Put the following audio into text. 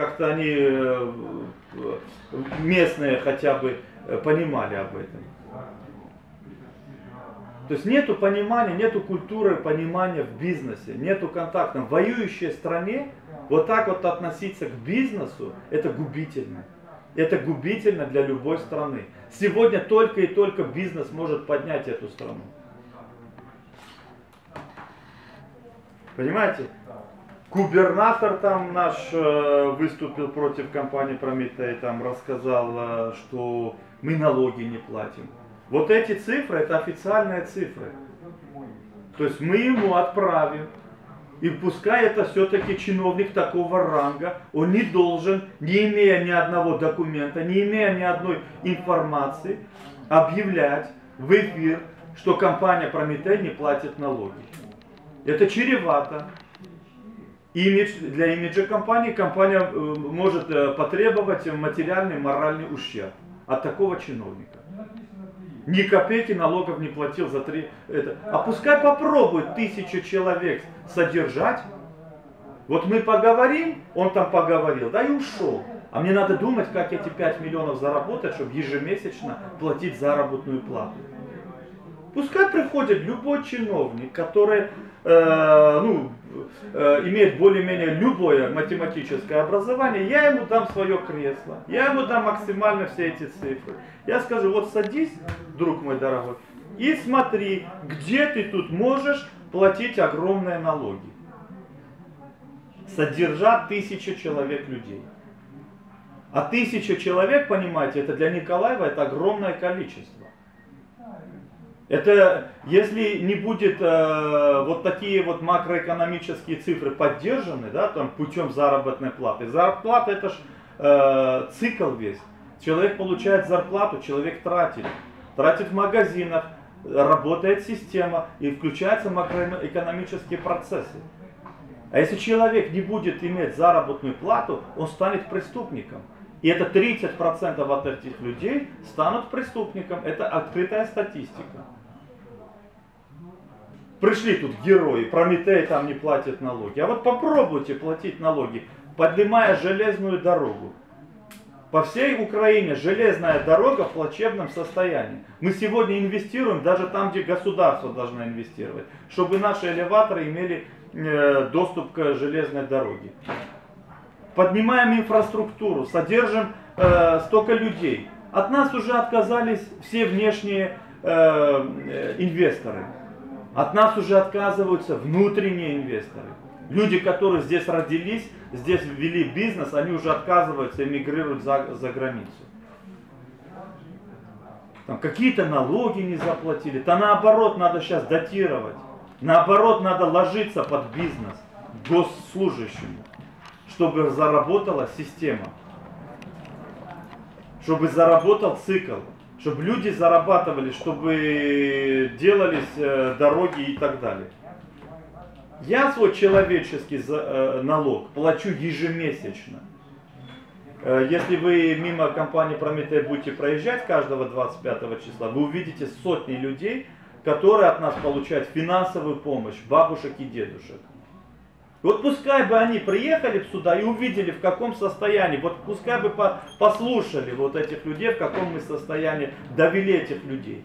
как-то они э, местные хотя бы э, понимали об этом. То есть нету понимания, нету культуры понимания в бизнесе, нету контакта. В воюющей стране вот так вот относиться к бизнесу, это губительно. Это губительно для любой страны. Сегодня только и только бизнес может поднять эту страну. Понимаете? Губернатор там наш э, выступил против компании Прометей, там рассказал, э, что мы налоги не платим. Вот эти цифры, это официальные цифры. То есть мы ему отправим, и пускай это все-таки чиновник такого ранга, он не должен, не имея ни одного документа, не имея ни одной информации, объявлять в эфир, что компания Прометей не платит налоги. Это чревато. Имидж, для имиджа компании компания э, может э, потребовать материальный, моральный ущерб от такого чиновника. Ни копейки налогов не платил за три... Это. А пускай попробует тысячу человек содержать. Вот мы поговорим, он там поговорил, да и ушел. А мне надо думать, как эти 5 миллионов заработать, чтобы ежемесячно платить заработную плату. Пускай приходит любой чиновник, который э, ну, имеет более-менее любое математическое образование, я ему дам свое кресло, я ему дам максимально все эти цифры. Я скажу, вот садись, друг мой дорогой, и смотри, где ты тут можешь платить огромные налоги, содержа тысячу человек людей. А тысяча человек, понимаете, это для Николаева это огромное количество. Это если не будет э, вот такие вот макроэкономические цифры поддержаны, да, там путем заработной платы. Зарплата это ж э, цикл весь. Человек получает зарплату, человек тратит. Тратит в магазинах, работает система и включаются макроэкономические процессы. А если человек не будет иметь заработную плату, он станет преступником. И это 30% от этих людей станут преступником. Это открытая статистика. Пришли тут герои, Прометей там не платит налоги. А вот попробуйте платить налоги, поднимая железную дорогу. По всей Украине железная дорога в плачевном состоянии. Мы сегодня инвестируем даже там, где государство должно инвестировать, чтобы наши элеваторы имели э, доступ к железной дороге. Поднимаем инфраструктуру, содержим э, столько людей. От нас уже отказались все внешние э, э инвесторы. От нас уже отказываются внутренние инвесторы. Люди, которые здесь родились, здесь ввели бизнес, они уже отказываются, эмигрируют за, за границу. Там какие-то налоги не заплатили. То наоборот надо сейчас датировать. Наоборот надо ложиться под бизнес госслужащему, чтобы заработала система. Чтобы заработал цикл чтобы люди зарабатывали, чтобы делались э, дороги и так далее. Я свой человеческий э, налог плачу ежемесячно. Э, если вы мимо компании Прометей будете проезжать каждого 25 числа, вы увидите сотни людей, которые от нас получают финансовую помощь, бабушек и дедушек. Вот пускай бы они приехали сюда и увидели, в каком состоянии, вот пускай бы послушали вот этих людей, в каком мы состоянии довели этих людей.